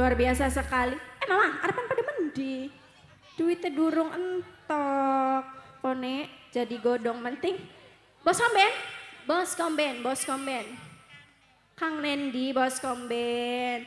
Luar biasa sekali. Eh mama, arepan pada mendi. Duitnya durung entok. Kone jadi godong penting. Bos komben, bos komben, bos komben. Kang Nendi, bos komben.